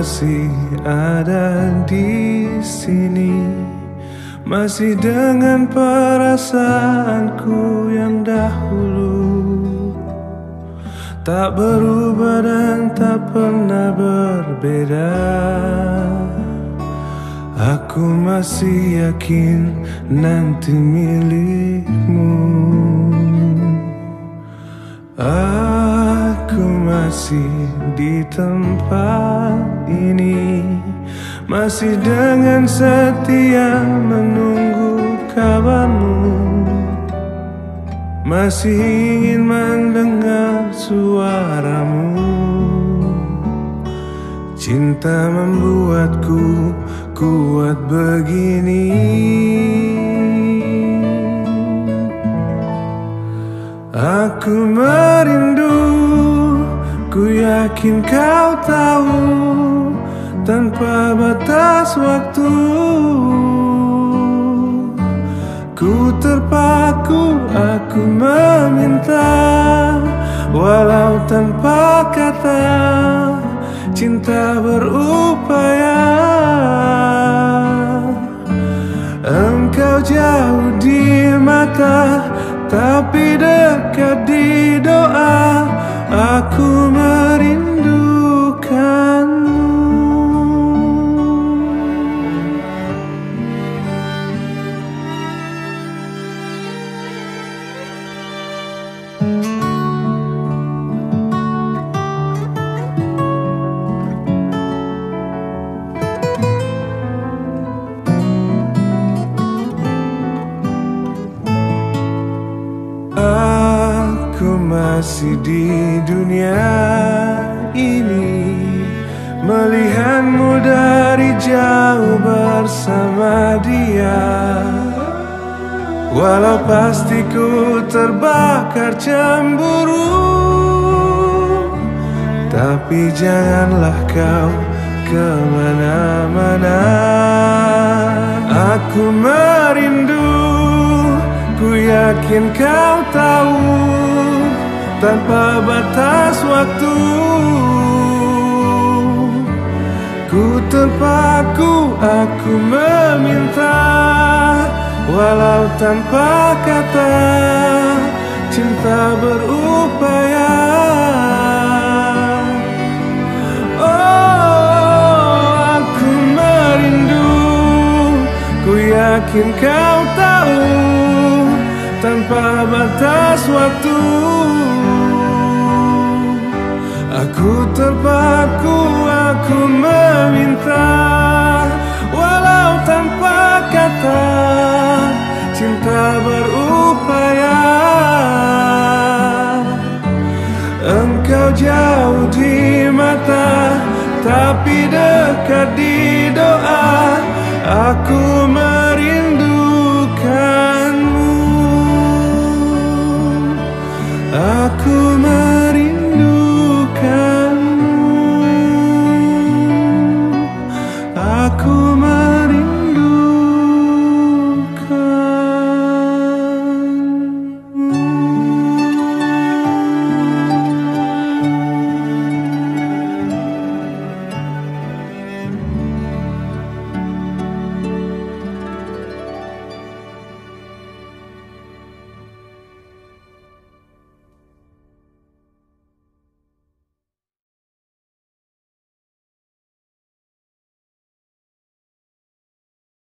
masih ada di sini. Masih dengan perasaanku yang dahulu. Tak berubah dan tak pernah berbeda. Aku masih yakin nanti milikmu. Aku masih di tempat ini Masih dengan setia menunggu kabarmu. Masih ingin mendengar suaramu. Cinta membuatku kuat begini. Aku ku yakin kau tahu Tanpa batas waktu. Ku terpaku, aku meminta Walau tanpa kata Cinta berupaya. Engkau jauh di mata Tapi dekat di doa Aku merindukanmu Aku masih di dunia ini Melihatmu dari jauh bersama dia. Walau pasti ku terbakar cemburu Tapi janganlah kau ke mana-mana. Aku merindu Ku yakin kau tahu Tanpa batas waktu. Ku terpaku, aku meminta Walau tanpa kata Cinta berupaya. Oh, aku merindu Ku yakin kau tahu Tanpa batas waktu Aku terpaku, aku meminta Walau tanpa kata Cinta berupaya. Engkau jauh di mata Tapi dekat di doa Aku aku